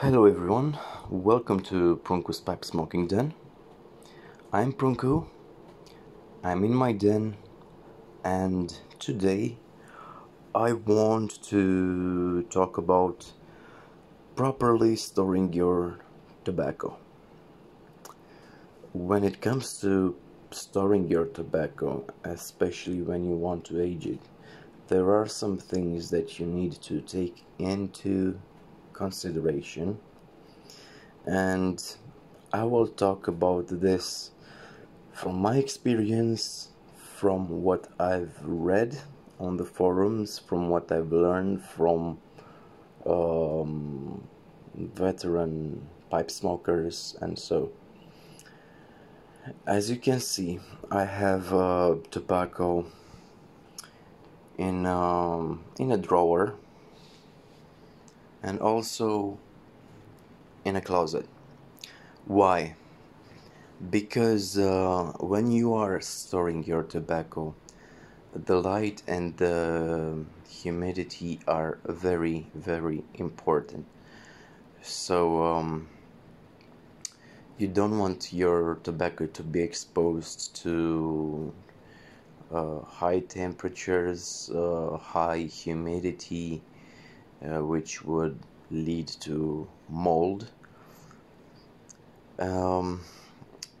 Hello everyone, welcome to Pruncu's Pipe Smoking Den. I'm Prunku, I'm in my den, and today I want to talk about properly storing your tobacco. When it comes to storing your tobacco, especially when you want to age it, there are some things that you need to take into consideration and I will talk about this from my experience, from what I've read on the forums, from what I've learned from um, veteran pipe smokers, and so. As you can see, I have uh, tobacco in um, in a drawer and also in a closet. Why? Because uh, when you are storing your tobacco, the light and the humidity are very, very important. So, um, you don't want your tobacco to be exposed to uh, high temperatures, uh, high humidity, uh, which would lead to mold. Um,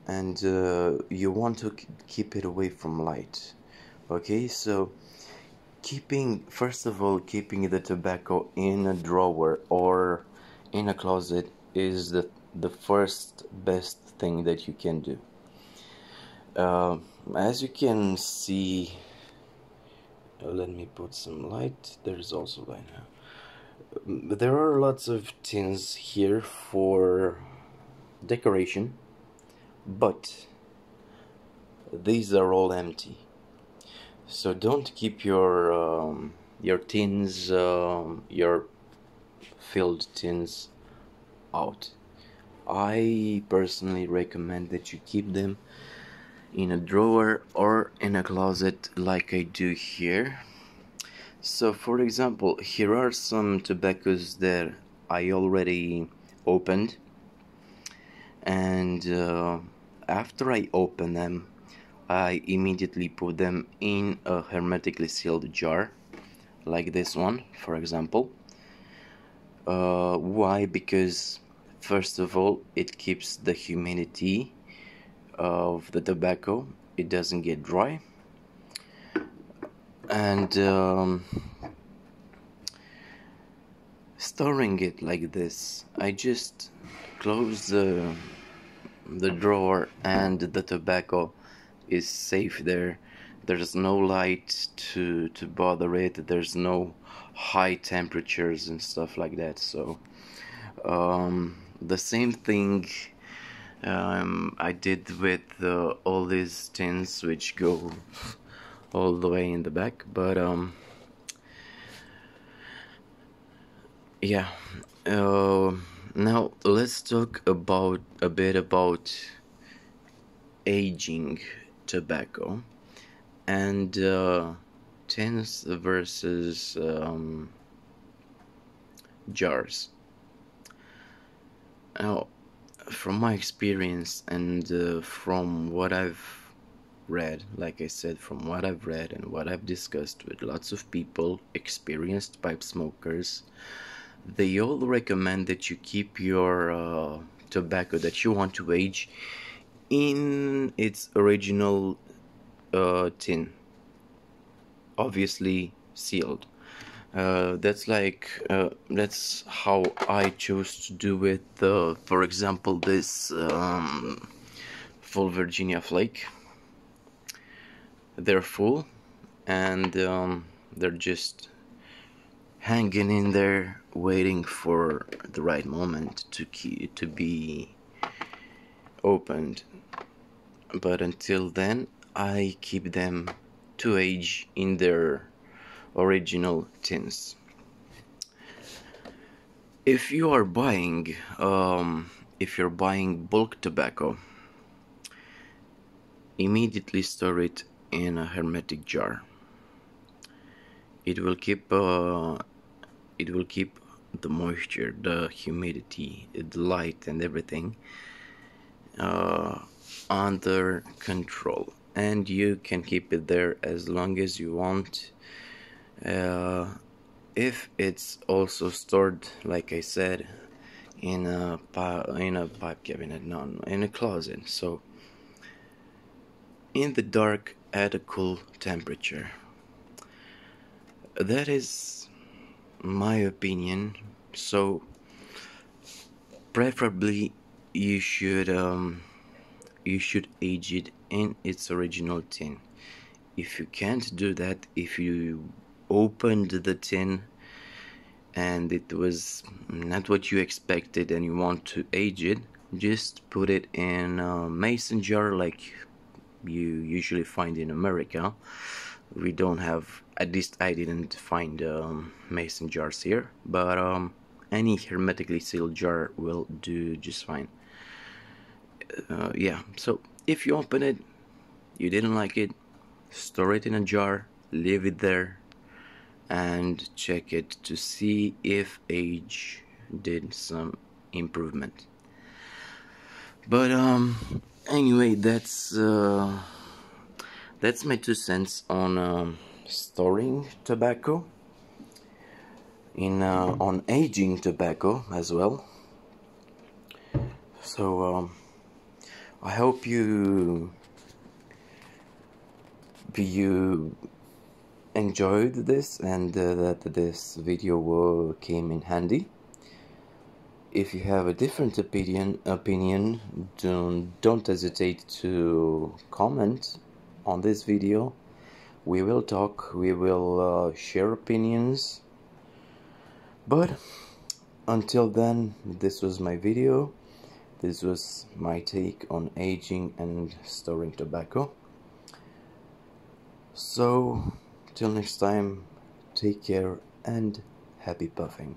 and uh, you want to keep it away from light. Okay so keeping first of all keeping the tobacco in a drawer or in a closet is the the first best thing that you can do. Uh, as you can see let me put some light. There's also light now there are lots of tins here for decoration but these are all empty. So don't keep your um, your tins um, your filled tins out. I personally recommend that you keep them in a drawer or in a closet like I do here so for example here are some tobaccos that I already opened. And uh, after I open them I immediately put them in a hermetically sealed jar like this one for example. Uh, why? Because first of all it keeps the humidity of the tobacco. It doesn't get dry and um, storing it like this I just close the the drawer and the tobacco is safe there. There's no light to to bother it. There's no high temperatures and stuff like that. So um, the same thing um, I did with uh, all these tins which go all the way in the back but um yeah uh, now let's talk about a bit about aging tobacco and uh, tins versus um, jars. Now from my experience and uh, from what I've read, like I said, from what I've read and what I've discussed with lots of people, experienced pipe smokers, they all recommend that you keep your uh, tobacco that you want to age in its original uh, tin, obviously sealed. Uh, that's like uh, that's how I chose to do it. Uh, for example, this um, full Virginia flake they're full and um, they're just hanging in there waiting for the right moment to key, to be opened. But until then I keep them to age in their original tins. If you are buying um, if you're buying bulk tobacco immediately store it in a hermetic jar. It will keep uh, it will keep the moisture the humidity the light and everything uh, under control. And you can keep it there as long as you want. Uh, if it's also stored like I said in a in a pipe cabinet no in a closet. So in the dark at a cool temperature. That is my opinion. So preferably you should um, you should age it in its original tin. If you can't do that if you opened the tin and it was not what you expected and you want to age it just put it in a mason jar like you usually find in America we don't have at least I didn't find um, mason jars here but um, any hermetically sealed jar will do just fine. Uh, yeah so if you open it you didn't like it store it in a jar leave it there and check it to see if age did some improvement. But um anyway that's uh that's my two cents on um, storing tobacco in uh, on aging tobacco as well. So um, I hope you you enjoyed this and uh, that this video came in handy if you have a different opinion opinion don't, don't hesitate to comment on this video. We will talk we will uh, share opinions. But until then this was my video. This was my take on aging and storing tobacco. So till next time take care and happy puffing